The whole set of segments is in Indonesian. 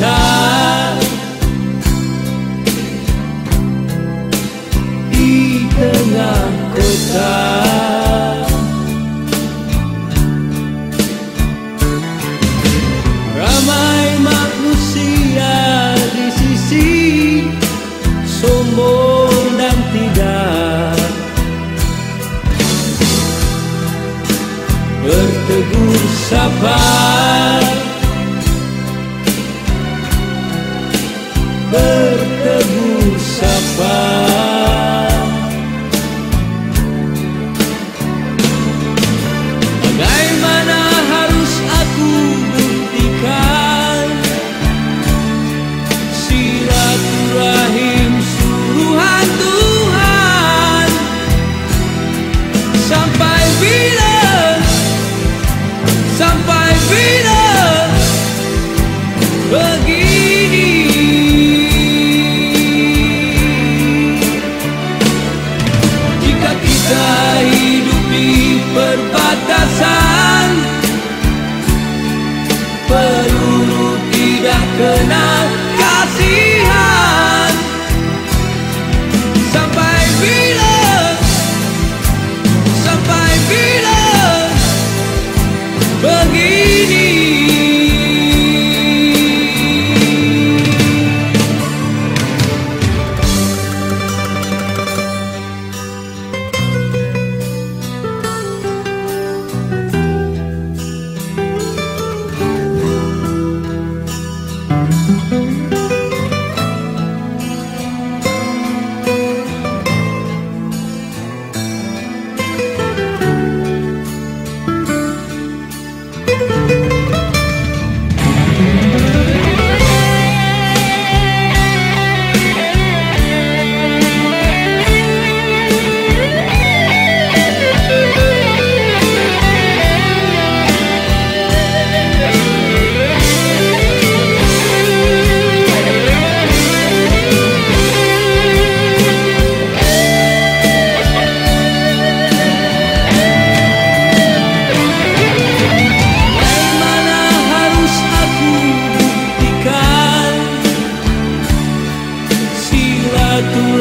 Di tengah kota Ramai manusia di sisi Sombong dan tidak Bertegur sapa bila Sampai bila Begini. Jika kita hidup di perbatasan Peluru tidak kenal tu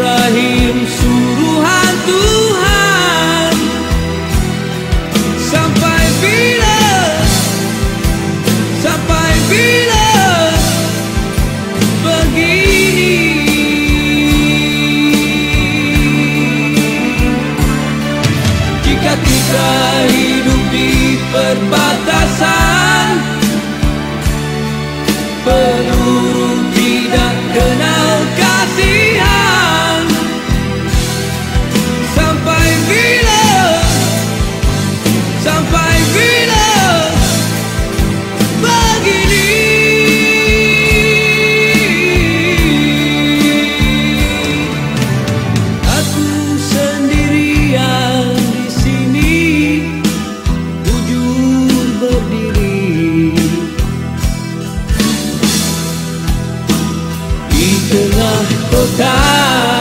Di tengah kota Di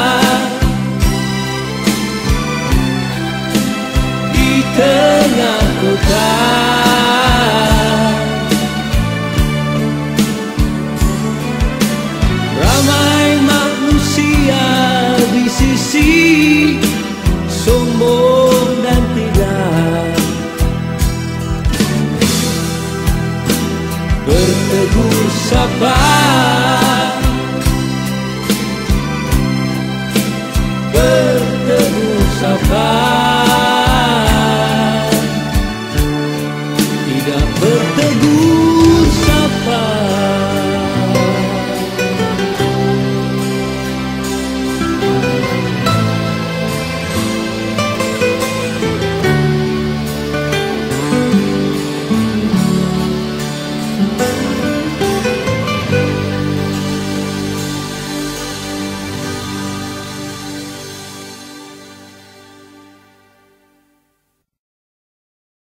up.